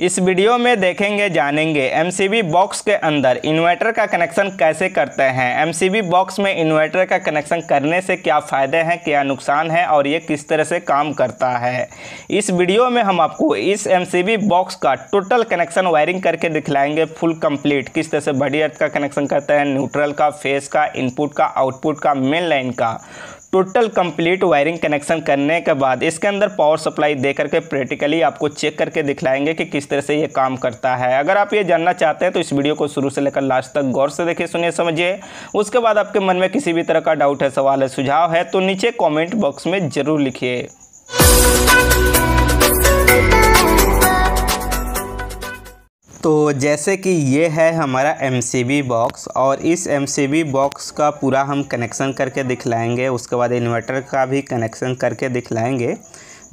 इस वीडियो में देखेंगे, जानेंगे एमसीबी बॉक्स के अंदर इन्वर्टर का कनेक्शन कैसे करते हैं? एमसीबी बॉक्स में इन्वर्टर का कनेक्शन करने से क्या फ़ायदे हैं, क्या नुकसान है और ये किस तरह से काम करता है? इस वीडियो में हम आपको इस एमसीबी बॉक्स का टोटल कनेक्शन वायरिंग करके दिखलाएँगे फुल कंप्लीट किस तरह से बड़ी अर्थ का कनेक्शन करते हैं न्यूट्रल का फेस का इनपुट का आउटपुट का मेन लाइन का। टोटल कंप्लीट वायरिंग कनेक्शन करने के बाद इसके अंदर पावर सप्लाई दे करके प्रैक्टिकली आपको चेक करके दिखलाएँगे कि किस तरह से ये काम करता है। अगर आप ये जानना चाहते हैं तो इस वीडियो को शुरू से लेकर लास्ट तक गौर से देखिए, सुनिए, समझिए। उसके बाद आपके मन में किसी भी तरह का डाउट है, सवाल है, सुझाव है तो नीचे कॉमेंट बॉक्स में ज़रूर लिखिए। तो जैसे कि ये है हमारा एमसीबी बॉक्स और इस एमसीबी बॉक्स का पूरा हम कनेक्शन करके दिखलाएँगे, उसके बाद इन्वर्टर का भी कनेक्शन करके दिखलाएँगे।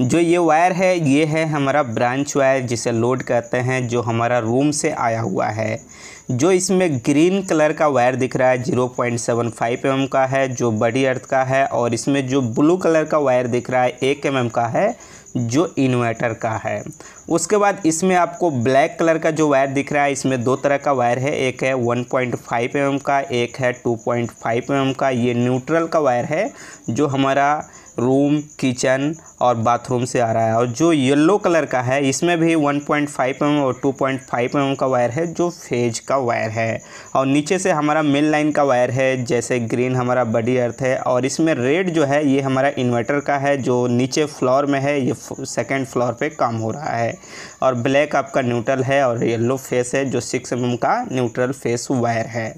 जो ये वायर है, ये है हमारा ब्रांच वायर जिसे लोड कहते हैं, जो हमारा रूम से आया हुआ है। जो इसमें ग्रीन कलर का वायर दिख रहा है zero point seven five M का है, जो बड़ी अर्थ का है, और इसमें जो ब्लू कलर का वायर दिख रहा है, एक एम का है जो इन्वर्टर का है। उसके बाद इसमें आपको ब्लैक कलर का जो वायर दिख रहा है, इसमें दो तरह का वायर है। एक है 1.5 पॉइंट mm का, एक है 2.5 पॉइंट mm का। ये न्यूट्रल का वायर है, जो हमारा रूम, किचन और बाथरूम से आ रहा है। और जो येलो कलर का है, इसमें भी 1.5 पॉइंट mm और 2.5 पॉइंट mm का वायर है, जो फ़ेज़ का वायर है। और नीचे से हमारा मेन लाइन का वायर है, जैसे ग्रीन हमारा बडी अर्थ है। और इसमें रेड जो है, ये हमारा इन्वर्टर का है, जो नीचे फ्लोर में है, ये सेकेंड फ्लोर पर काम हो रहा है। और ब्लैक आपका न्यूट्रल है और येलो फेस है, जो सिक्स एम mm का न्यूट्रल फेस वायर है।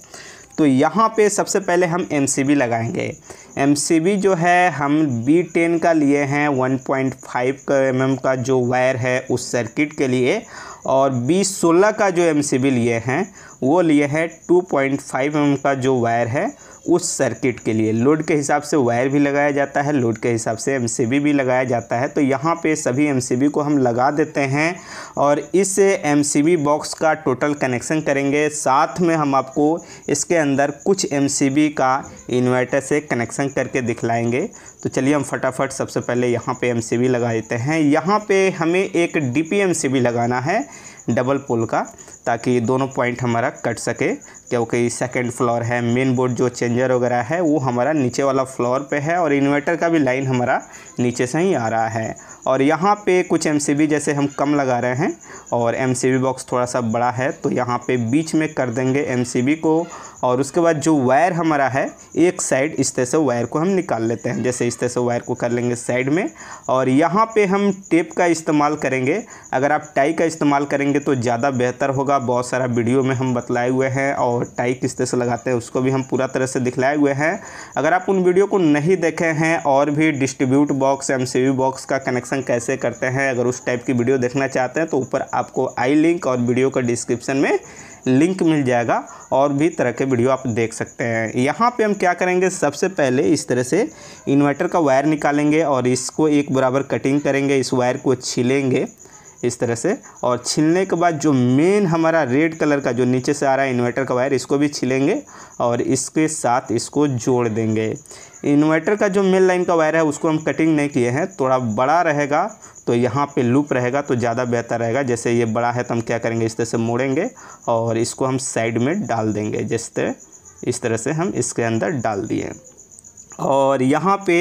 तो यहाँ पे सबसे पहले हम एमसीबी लगाएँगे। एमसीबी जो है, हम बी टेन का लिए हैं 1.5 का एम का जो वायर है उस सर्किट के लिए और बी सोलह का जो एमसीबी लिए हैं, वो लिए हैं 2.5 पॉइंट mm का जो वायर है उस सर्किट के लिए। लोड के हिसाब से वायर भी लगाया जाता है, लोड के हिसाब से एमसीबी भी लगाया जाता है। तो यहाँ पे सभी एमसीबी को हम लगा देते हैं और इस एमसीबी बॉक्स का टोटल कनेक्शन करेंगे। साथ में हम आपको इसके अंदर कुछ एमसीबी का इन्वर्टर से कनेक्शन करके दिखलाएँगे। तो चलिए हम फटाफट सबसे पहले यहाँ पे एमसीबी लगा देते हैं। यहाँ पे हमें एक डीपीएमसीबी लगाना है, डबल पोल का। ताकि दोनों पॉइंट हमारा कट सके, क्योंकि सेकंड फ्लोर है मेन बोर्ड जो चेंजर वगैरह है, वो हमारा नीचे वाला फ्लोर पे है और इन्वर्टर का भी लाइन हमारा नीचे से ही आ रहा है। और यहाँ पे कुछ एमसीबी जैसे हम कम लगा रहे हैं और एमसीबी बॉक्स थोड़ा सा बड़ा है तो यहाँ पे बीच में कर देंगे एमसीबी को और उसके बाद जो वायर हमारा है, एक साइड इस तरह से वायर को हम निकाल लेते हैं। जैसे इस तरह से वायर को कर लेंगे साइड में और यहाँ पे हम टेप का इस्तेमाल करेंगे। अगर आप टाई का इस्तेमाल करेंगे तो ज़्यादा बेहतर होगा। बहुत सारा वीडियो में हम बतलाए हुए हैं और टाई किस तरह से लगाते हैं उसको भी हम पूरा तरह से दिखलाए हुए हैं। अगर आप उन वीडियो को नहीं देखे हैं और भी डिस्ट्रीब्यूट बॉक्स एम बॉक्स का कनेक्शन कैसे करते हैं, अगर उस टाइप की वीडियो देखना चाहते हैं तो ऊपर आपको आई लिंक और वीडियो का डिस्क्रिप्शन में लिंक मिल जाएगा और भी तरह के वीडियो आप देख सकते हैं। यहाँ पे हम क्या करेंगे? सबसे पहले इस तरह से इन्वर्टर का वायर निकालेंगे और इसको एक बराबर कटिंग करेंगे। इस वायर को छिलेंगे इस तरह से और छिलने के बाद जो मेन हमारा रेड कलर का जो नीचे से आ रहा है इन्वर्टर का वायर, इसको भी छिलेंगे और इसके साथ इसको जोड़ देंगे। इन्वर्टर का जो मेन लाइन का वायर है, उसको हम कटिंग नहीं किए हैं। थोड़ा बड़ा रहेगा तो यहाँ पे लूप रहेगा तो ज़्यादा बेहतर रहेगा। जैसे ये बड़ा है तो हम क्या करेंगे? इस तरह से मोड़ेंगे और इसको हम साइड में डाल देंगे। जिस तरह, इस तरह से हम इसके अंदर डाल दिए। और यहाँ पे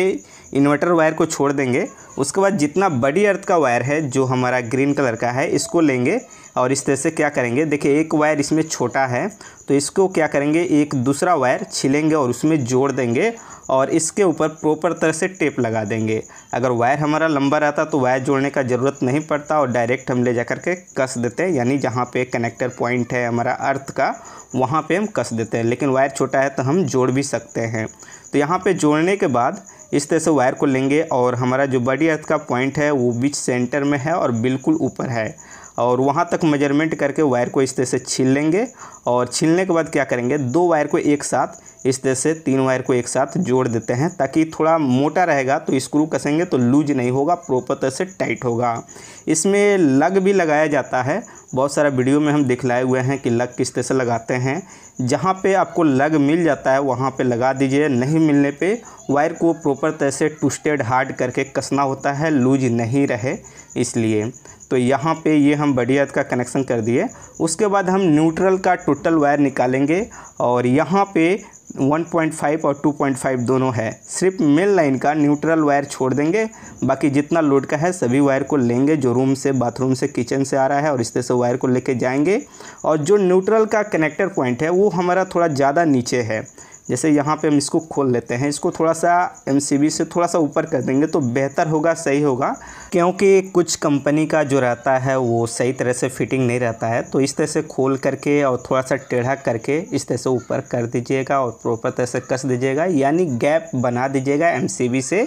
इन्वर्टर वायर को छोड़ देंगे। उसके बाद जितना बड़ी अर्थ का वायर है, जो हमारा ग्रीन कलर का है, इसको लेंगे और इस तरह से क्या करेंगे? देखिए, एक वायर इसमें छोटा है तो इसको क्या करेंगे? एक दूसरा वायर छिलेंगे और उसमें जोड़ देंगे और इसके ऊपर प्रॉपर तरह से टेप लगा देंगे। अगर वायर हमारा लंबा रहता तो वायर जोड़ने का ज़रूरत नहीं पड़ता और डायरेक्ट हम ले जा के कस देते हैं। यानी जहाँ पे कनेक्टर पॉइंट है हमारा अर्थ का, वहाँ पे हम कस देते हैं। लेकिन वायर छोटा है तो हम जोड़ भी सकते हैं। तो यहाँ पे जोड़ने के बाद इस तरह से वायर को लेंगे और हमारा जो बड़ी अर्थ का पॉइंट है वो बीच सेंटर में है और बिल्कुल ऊपर है। और वहाँ तक मेज़रमेंट करके वायर को इस तरह से छील लेंगे और छीलने के बाद क्या करेंगे? दो वायर को एक साथ, इस तरह से तीन वायर को एक साथ जोड़ देते हैं ताकि थोड़ा मोटा रहेगा तो स्क्रू कसेंगे तो लूज नहीं होगा प्रॉपर तरह से टाइट होगा। इसमें लग भी लगाया जाता है। बहुत सारा वीडियो में हम दिखलाए हुए हैं कि लग किस तरह से लगाते हैं। जहाँ पे आपको लग मिल जाता है, वहाँ पे लगा दीजिए। नहीं मिलने पे वायर को प्रॉपर तरह से ट्विस्टेड हार्ड करके कसना होता है, लूज नहीं रहे इसलिए। तो यहाँ पे ये हम बड़ी हद का कनेक्शन कर दिए। उसके बाद हम न्यूट्रल का टोटल वायर निकालेंगे और यहाँ पे 1.5 और 2.5 दोनों है। सिर्फ़ मेन लाइन का न्यूट्रल वायर छोड़ देंगे। बाकी जितना लोड का है, सभी वायर को लेंगे जो रूम से बाथरूम से किचन से आ रहा है और इस तरह से वायर को लेके जाएँगे। और जो न्यूट्रल का कनेक्टर पॉइंट है, वो हमारा थोड़ा ज़्यादा नीचे है। जैसे यहाँ पे हम इसको खोल लेते हैं, इसको थोड़ा सा एमसीबी से थोड़ा सा ऊपर कर देंगे तो बेहतर होगा, सही होगा, क्योंकि कुछ कंपनी का जो रहता है वो सही तरह से फिटिंग नहीं रहता है तो इस तरह से खोल करके और थोड़ा सा टेढ़ा करके इस तरह से ऊपर कर दीजिएगा और प्रॉपर तरह से कस दीजिएगा, यानी गैप बना दीजिएगा एमसीबी से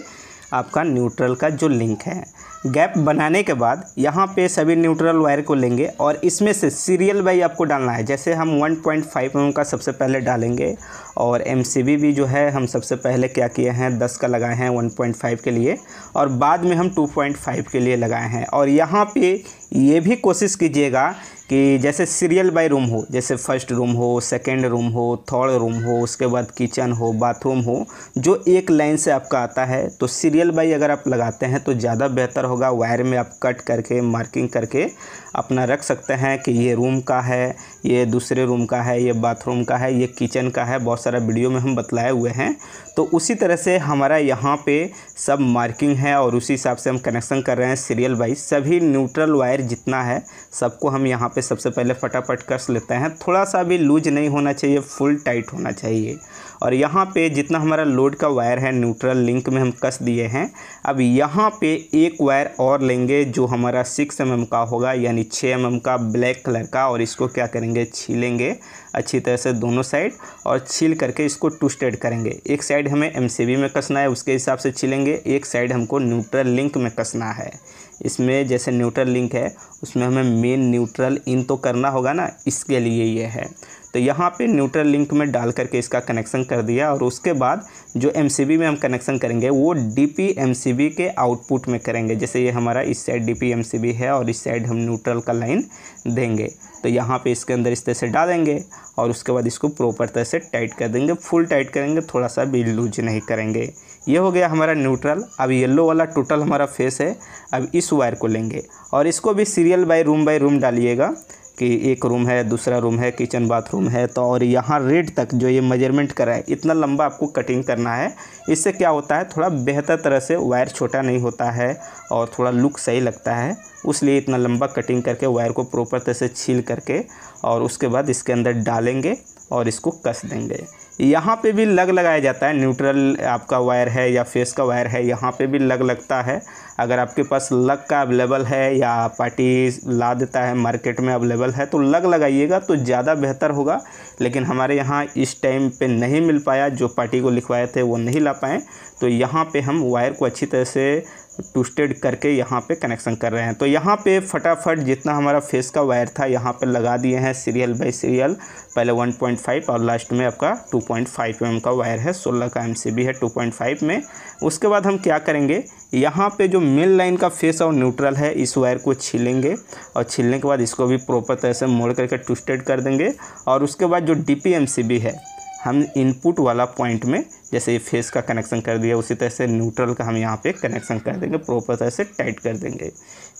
आपका न्यूट्रल का जो लिंक है। गैप बनाने के बाद यहाँ पे सभी न्यूट्रल वायर को लेंगे और इसमें से सीरियल वाई आपको डालना है। जैसे हम 1.5 पॉइंट का सबसे पहले डालेंगे और एमसीबी भी जो है हम सबसे पहले क्या किए हैं? 10 का लगाए हैं 1.5 के लिए और बाद में हम 2.5 के लिए लगाए हैं। और यहाँ पे ये भी कोशिश कीजिएगा कि जैसे सीरियल बाय रूम हो, जैसे फ़र्स्ट रूम हो, सेकंड रूम हो, थर्ड रूम हो, उसके बाद किचन हो, बाथरूम हो, जो एक लाइन से आपका आता है तो सीरियल बाई अगर आप लगाते हैं तो ज़्यादा बेहतर होगा, वायर में आप कट करके मार्किंग करके अपना रख सकते हैं कि ये रूम का है, ये दूसरे रूम का है, ये बाथरूम का है, ये किचन का है, बहुत सारा वीडियो में हम बतलाए हुए हैं। तो उसी तरह से हमारा यहाँ पे सब मार्किंग है और उसी हिसाब से हम कनेक्शन कर रहे हैं सीरियल वाइज सभी न्यूट्रल वायर जितना है, सबको हम यहाँ पे सबसे पहले फटाफट कस लेते हैं। थोड़ा सा भी लूज नहीं होना चाहिए फुल टाइट होना चाहिए। और यहाँ पे जितना हमारा लोड का वायर है न्यूट्रल लिंक में हम कस दिए हैं। अब यहाँ पे एक वायर और लेंगे जो हमारा सिक्स एम mm का होगा, यानी छः एम mm का ब्लैक कलर का, और इसको क्या करेंगे? छीलेंगे अच्छी तरह से दोनों साइड और छील करके इसको टूस्टेड करेंगे। एक साइड हमें एमसीबी में कसना है, उसके हिसाब से छीलेंगे, एक साइड हमको न्यूट्रल लिंक में कसना है। इसमें जैसे न्यूट्रल लिंक है, उसमें हमें मेन न्यूट्रल इन तो करना होगा ना, इसके लिए ये है। तो यहाँ पे न्यूट्रल लिंक में डाल करके इसका कनेक्शन कर दिया और उसके बाद जो एमसीबी में हम कनेक्शन करेंगे, वो डी पी के आउटपुट में करेंगे। जैसे ये हमारा इस साइड डी पी है और इस साइड हम न्यूट्रल का लाइन देंगे। तो यहाँ पे इसके अंदर इस तरह से डालेंगे और उसके बाद इसको प्रॉपर तरह से टाइट कर देंगे। फुल टाइट करेंगे, थोड़ा सा भी लूज नहीं करेंगे। ये हो गया हमारा न्यूट्रल अब येलो वाला टोटल हमारा फेस है। अब इस वायर को लेंगे। और इसको भी serial by room by room डालिएगा कि एक रूम है, दूसरा रूम है किचन बाथरूम है। तो और यहाँ रेड तक जो ये मेज़रमेंट करा है, इतना लंबा आपको कटिंग करना है। इससे क्या होता है, थोड़ा बेहतर तरह से वायर छोटा नहीं होता है और थोड़ा लुक सही लगता है। उसलिए इतना लंबा कटिंग करके वायर को प्रॉपर तरह से छील करके और उसके बाद इसके अंदर डालेंगे और इसको कस देंगे। यहाँ पे भी लग लगाया जाता है, न्यूट्रल आपका वायर है या फेस का वायर है, यहाँ पे भी लग लगता है। अगर आपके पास लग का अवेलेबल है या पार्टी ला देता है, मार्केट में अवेलेबल है तो लग लगाइएगा तो ज़्यादा बेहतर होगा। लेकिन हमारे यहाँ इस टाइम पे नहीं मिल पाया, जो पार्टी को लिखवाए थे वो नहीं ला पाएँ। तो यहाँ पे हम वायर को अच्छी तरह से ट्विस्टेड करके यहाँ पे कनेक्शन कर रहे हैं। तो यहाँ पे फटाफट जितना हमारा फेस का वायर था, यहाँ पे लगा दिए हैं सीरियल बाई सीरियल पहले 1.5 और लास्ट में आपका 2.5 पॉइंट mm का वायर है 16 का एमसीबी है 2.5 में। उसके बाद हम क्या करेंगे? यहाँ पे जो मेन लाइन का फेस और न्यूट्रल है, इस वायर को छीलेंगे और छीलने के बाद इसको भी प्रॉपर तरह से मोड़ करके ट्विस्टेड कर देंगे। और उसके बाद जो डी है, हम इनपुट वाला पॉइंट में जैसे ये फेस का कनेक्शन कर दिया, उसी तरह से न्यूट्रल का हम यहाँ पे कनेक्शन कर देंगे, प्रॉपर तरह से टाइट कर देंगे।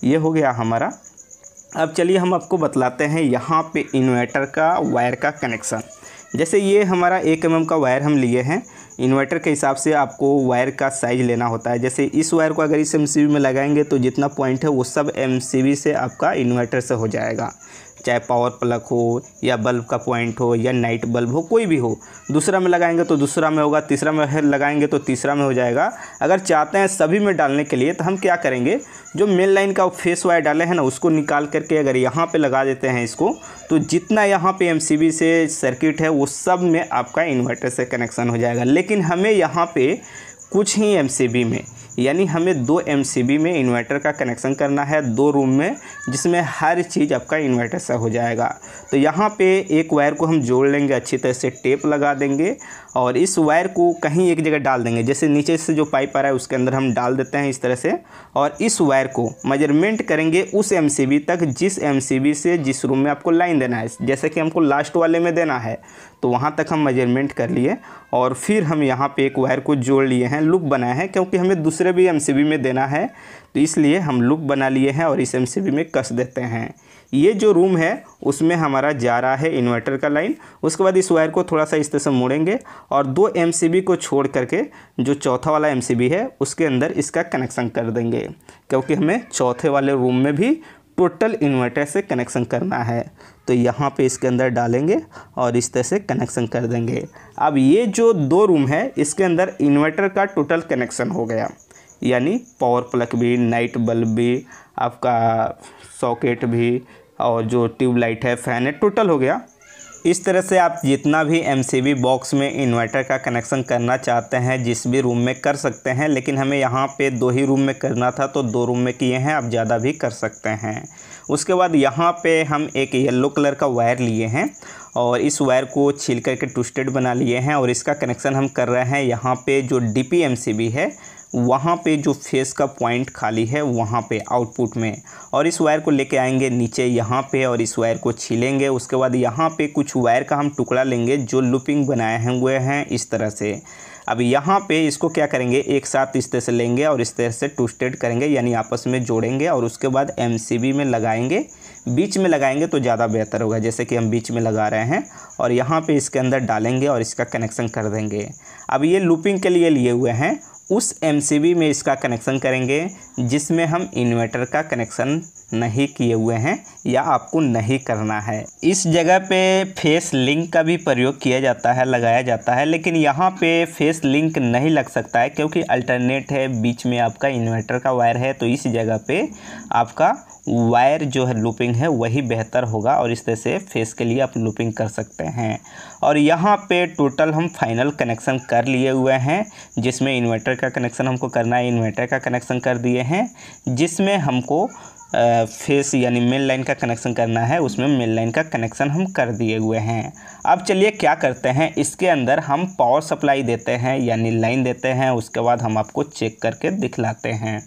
ये हो गया हमारा। अब चलिए हम आपको बतलाते हैं यहाँ पे इन्वर्टर का, वायर का कनेक्शन। जैसे ये हमारा एक एम का वायर हम लिए हैं, इन्वर्टर के हिसाब से आपको वायर का साइज़ लेना होता है। जैसे इस वायर को अगर इस एम में लगाएँगे तो जितना पॉइंट है वो सब एमसीबी से आपका इन्वर्टर से हो जाएगा। चाहे पावर प्लग हो या बल्ब का पॉइंट हो या नाइट बल्ब हो, कोई भी हो। दूसरा में लगाएँगे तो दूसरा में होगा, तीसरा में लगाएँगे तो तीसरा में हो जाएगा। अगर चाहते हैं सभी में डालने के लिए तो हम क्या करेंगे? जो मेन लाइन का फेस वायर डाले हैं ना, उसको निकाल करके अगर यहाँ पे लगा देते हैं इसको तो जितना यहाँ पे एमसीबी से सर्किट है, वो सब में आपका इन्वर्टर से कनेक्शन हो जाएगा। लेकिन हमें यहाँ पर कुछ ही एमसीबी में यानी हमें दो एमसीबी में इन्वर्टर का कनेक्शन करना है, दो रूम में, जिसमें हर चीज़ आपका इन्वर्टर से हो जाएगा। तो यहाँ पे एक वायर को हम जोड़ लेंगे, अच्छी तरह से टेप लगा देंगे और इस वायर को कहीं एक जगह डाल देंगे। जैसे नीचे से जो पाइप आ रहा है, उसके अंदर हम डाल देते हैं इस तरह से और इस वायर को मेज़रमेंट करेंगे उस एमसीबी तक, जिस एमसीबी से जिस रूम में आपको लाइन देना है। जैसे कि हमको लास्ट वाले में देना है तो वहाँ तक हम मेज़रमेंट कर लिए और फिर हम यहाँ पे एक वायर को जोड़ लिए हैं लुक बनाए हैं क्योंकि हमें दूसरे दूसरे भी एमसीबी में देना है तो इसलिए हम लूप बना लिए हैं और इस एमसीबी में कस देते हैं। ये जो रूम है, उसमें हमारा जा रहा है इन्वर्टर का लाइन उसके बाद इस वायर को थोड़ा सा इस तरह से मोड़ेंगे और दो एमसीबी को छोड़ करके जो चौथा वाला एमसीबी है, उसके अंदर इसका कनेक्शन कर देंगे, क्योंकि हमें चौथे वाले रूम में भी टोटल इन्वर्टर से कनेक्शन करना है। तो यहाँ पे इसके अंदर डालेंगे और इस तरह से कनेक्शन कर देंगे। अब ये जो दो रूम है, इसके अंदर इन्वर्टर का टोटल कनेक्शन हो गया। यानी पावर प्लग भी नाइट बल्ब भी, आपका सॉकेट भी, और जो ट्यूबलाइट है फ़ैन है टोटल हो गया। इस तरह से आप जितना भी एमसीबी बॉक्स में इन्वर्टर का कनेक्शन करना चाहते हैं, जिस भी रूम में कर सकते हैं, लेकिन हमें यहाँ पे दो ही रूम में करना था तो दो रूम में किए हैं, आप ज़्यादा भी कर सकते हैं। उसके बाद यहाँ पे हम एक येलो कलर का वायर लिए हैं, और इस वायर को छील करके ट्विस्टेड बना लिए हैं, और इसका कनेक्शन हम कर रहे हैं यहाँ पर जो डी है वहाँ पे जो फेस का पॉइंट खाली है, वहाँ पे आउटपुट में। और इस वायर को लेके आएँगे नीचे, यहाँ पे, और इस वायर को छीलेंगे। उसके बाद यहाँ पे कुछ वायर का हम टुकड़ा लेंगे, जो लुपिंग बनाए हुए हैं इस तरह से। अब यहाँ पे इसको क्या करेंगे, एक साथ इस तरह से लेंगे और इस तरह से टूस्टेड करेंगे, यानी आपस में जोड़ेंगे और उसके बाद एमसीबी में लगाएँगे। बीच में लगाएँगे तो ज़्यादा बेहतर होगा, जैसे कि हम बीच में लगा रहे हैं। और यहाँ पे इसके अंदर डालेंगे और इसका कनेक्शन कर देंगे। अब ये लूपिंग के लिए लिए हुए हैं उस एमसीबी में इसका कनेक्शन करेंगे जिसमें हम इन्वर्टर का कनेक्शन नहीं किए हुए हैं या आपको नहीं करना है। इस जगह पे फेस लिंक का भी प्रयोग किया जाता है, लगाया जाता है, लेकिन यहाँ पे फेस लिंक नहीं लग सकता है क्योंकि अल्टरनेट है, बीच में आपका इन्वर्टर का वायर है तो इस जगह पे आपका वायर जो है, लूपिंग है, वही बेहतर होगा और इस तरह से फेस के लिए आप लूपिंग कर सकते हैं। और यहाँ पे टोटल हम फाइनल कनेक्शन कर लिए हुए हैं, जिसमें इन्वर्टर का कनेक्शन हमको करना है, इन्वर्टर का कनेक्शन कर दिए हैं, जिसमें हमको फेस यानी मेन लाइन का कनेक्शन करना है, उसमें मेन लाइन का कनेक्शन हम कर दिए हुए हैं। अब चलिए क्या करते हैं, इसके अंदर हम पावर सप्लाई देते हैं, यानी लाइन देते हैं, उसके बाद हम आपको चेक करके दिखलाते हैं।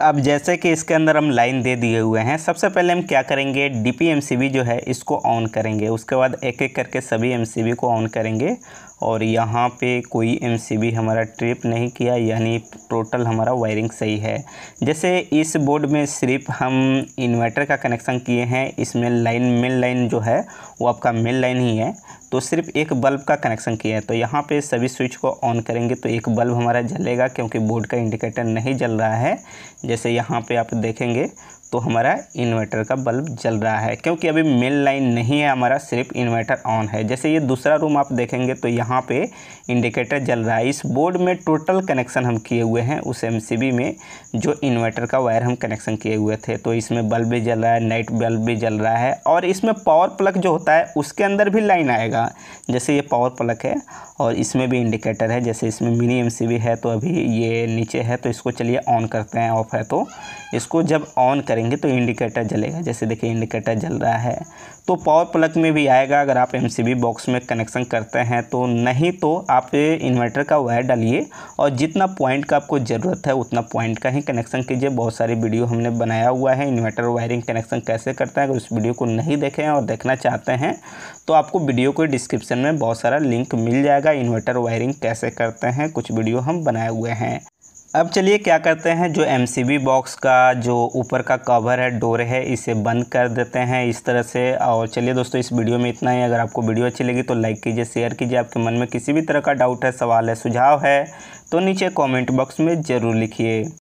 अब जैसे कि इसके अंदर हम लाइन दे दिए हुए हैं, सबसे पहले हम क्या करेंगे डीपीएमसीबी जो है, इसको ऑन करेंगे। उसके बाद एक एक करके सभी एमसीबी को ऑन करेंगे। और यहाँ पे कोई एम हमारा ट्रिप नहीं किया, यानी टोटल हमारा वायरिंग सही है। जैसे इस बोर्ड में सिर्फ़ हम इन्वर्टर का कनेक्शन किए हैं, इसमें लाइन मेन लाइन जो है, वो आपका मेन लाइन ही है। तो सिर्फ़ एक बल्ब का कनेक्शन किया है। तो यहाँ पे सभी स्विच को ऑन करेंगे तो एक बल्ब हमारा जलेगा, क्योंकि बोर्ड का इंडिकेटर नहीं जल रहा है। जैसे यहाँ पे आप देखेंगे तो हमारा इन्वर्टर का बल्ब जल रहा है, क्योंकि अभी मेन लाइन नहीं है हमारा, सिर्फ़ इन्वर्टर ऑन है। जैसे ये दूसरा रूम आप देखेंगे तो यहाँ पे इंडिकेटर जल रहा है। इस बोर्ड में टोटल कनेक्शन हम किए हुए हैं, उस एमसीबी में जो इन्वर्टर का वायर हम कनेक्शन किए हुए थे। तो इसमें बल्ब भी जल रहा है नाइट बल्ब भी जल रहा है, और इसमें पावर प्लग जो होता है, उसके अंदर भी लाइन आएगा। जैसे ये पावर प्लग है, और इसमें भी इंडिकेटर है, जैसे इसमें मिनी एम है तो अभी ये नीचे है तो इसको चलिए ऑन करते हैं, ऑफ़ है तो। इसको जब ऑन करेंगे तो इंडिकेटर जलेगा। जैसे देखिए, इंडिकेटर जल रहा है। तो पावर प्लग में भी आएगा, अगर आप एमसीबी बॉक्स में कनेक्शन करते हैं तो नहीं तो आप इन्वर्टर का वायर डालिए और जितना पॉइंट का आपको ज़रूरत है, उतना पॉइंट का ही कनेक्शन कीजिए। बहुत सारी वीडियो हमने बनाया हुआ है इन्वर्टर वायरिंग कनेक्शन कैसे करते हैं, अगर उस वीडियो को नहीं देखें और देखना चाहते हैं तो आपको वीडियो को डिस्क्रिप्शन में बहुत सारा लिंक मिल जाएगा इन्वर्टर वायरिंग कैसे करते हैं, कुछ वीडियो हम बनाए हुए हैं। अब चलिए क्या करते हैं, जो एमसीबी बॉक्स का जो ऊपर का कवर है डोर है, इसे बंद कर देते हैं इस तरह से। और चलिए दोस्तों, इस वीडियो में इतना ही। अगर आपको वीडियो अच्छी लगी तो लाइक कीजिए शेयर कीजिए। आपके मन में किसी भी तरह का डाउट है सवाल है सुझाव है तो नीचे कमेंट बॉक्स में ज़रूर लिखिए।